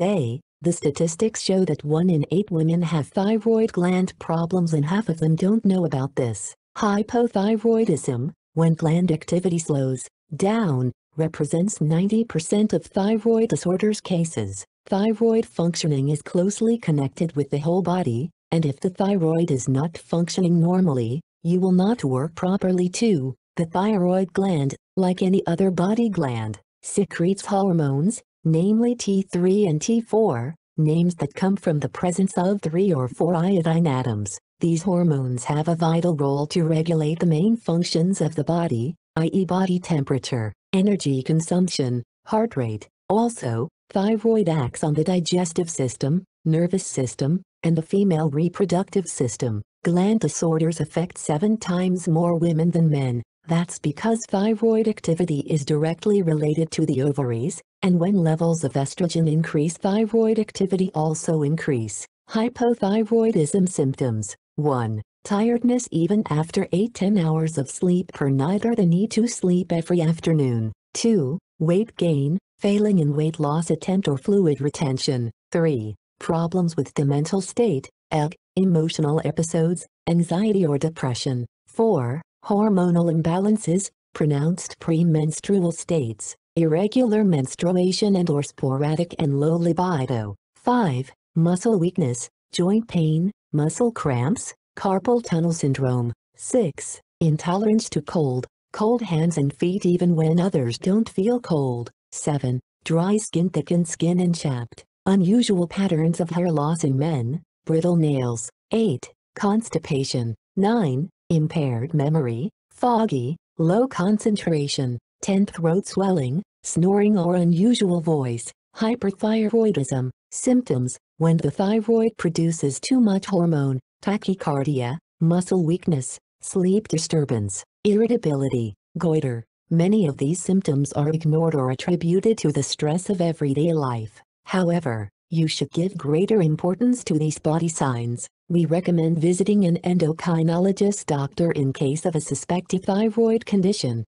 A. The statistics show that 1 in 8 women have thyroid gland problems and half of them don't know about this. Hypothyroidism, when gland activity slows down, represents 90% of thyroid disorders cases. Thyroid functioning is closely connected with the whole body, and if the thyroid is not functioning normally, you will not work properly too. The thyroid gland, like any other body gland, secretes hormones, namely T3 and T4, names that come from the presence of 3 or 4 iodine atoms. These hormones have a vital role to regulate the main functions of the body, i.e. body temperature, energy consumption, heart rate. Also, thyroid acts on the digestive system, nervous system, and the female reproductive system. Gland disorders affect seven times more women than men. That's because thyroid activity is directly related to the ovaries, and when levels of estrogen increase thyroid activity also increase. Hypothyroidism symptoms 1. Tiredness even after 8-10 hours of sleep per night or the need to sleep every afternoon. 2. Weight gain, failing in weight loss attempt or fluid retention. 3. Problems with the mental state, egg, emotional episodes, anxiety or depression. 4. Hormonal imbalances, pronounced premenstrual states, irregular menstruation and or sporadic and low libido. 5. Muscle weakness, joint pain, muscle cramps, carpal tunnel syndrome. 6. Intolerance to cold, cold hands and feet even when others don't feel cold. 7. Dry skin thickened skin and chapped, unusual patterns of hair loss in men, brittle nails. 8. Constipation. 9. Impaired memory, foggy, low concentration. 10. Throat swelling, snoring or unusual voice. Hyperthyroidism. Symptoms, when the thyroid produces too much hormone, tachycardia, muscle weakness, sleep disturbance, irritability, goiter. Many of these symptoms are ignored or attributed to the stress of everyday life. However, you should give greater importance to these body signs. We recommend visiting an endocrinologist doctor in case of a suspected thyroid condition.